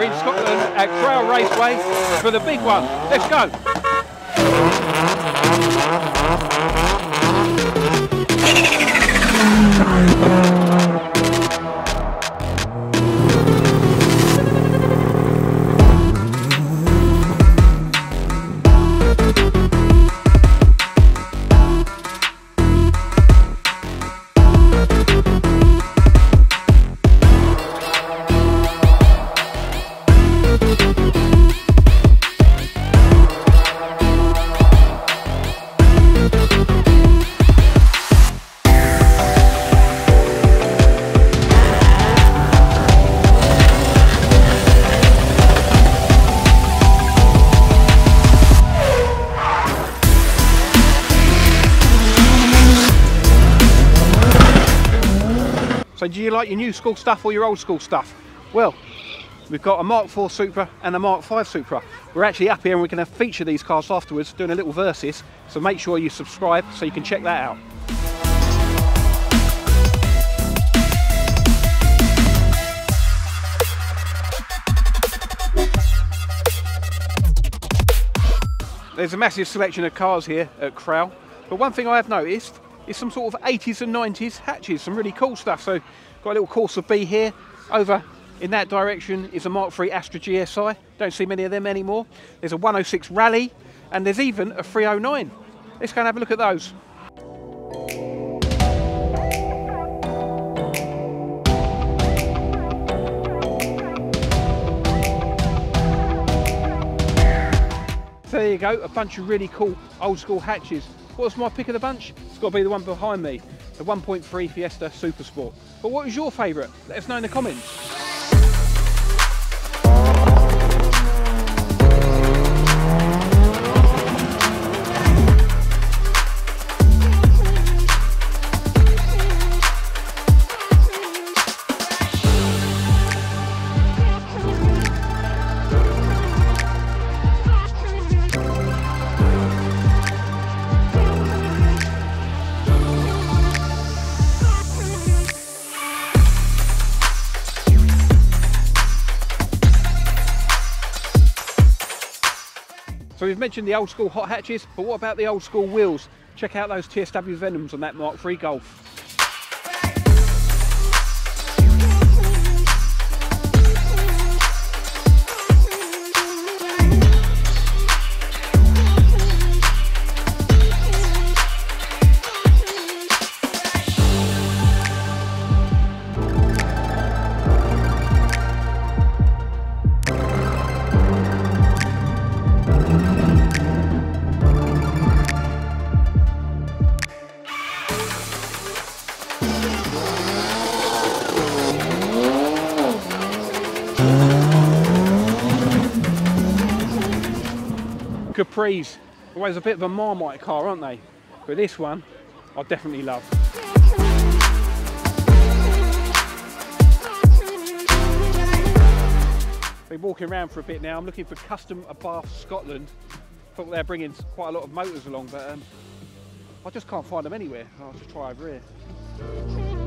In Scotland at Crail Raceway for the big one. Let's go. So do you like your new school stuff or your old school stuff? Well, we've got a Mark IV Supra and a Mark V Supra. We're actually up here and we're going to feature these cars afterwards, doing a little versus. So make sure you subscribe so you can check that out. There's a massive selection of cars here at Crail, but one thing I have noticed is some sort of 80s and 90s hatches, some really cool stuff. So got a little Corsa B here. Over in that direction is a Mark III Astra GSI. Don't see many of them anymore. There's a 106 Rally, and there's even a 309. Let's go and have a look at those. So there you go, a bunch of really cool old school hatches. What's my pick of the bunch? It's got to be the one behind me, the 1.3 Fiesta Super Sport. But what was your favourite? Let us know in the comments. So we've mentioned the old school hot hatches, but what about the old school wheels? Check out those TSW Venoms on that Mark III Golf. Capris, always a bit of a Marmite car, aren't they? But this one, I definitely love. Been walking around for a bit now. I'm looking for Custom Bath Scotland. Thought they're bringing quite a lot of motors along, but um, I just can't find them anywhere. I'll just try over here.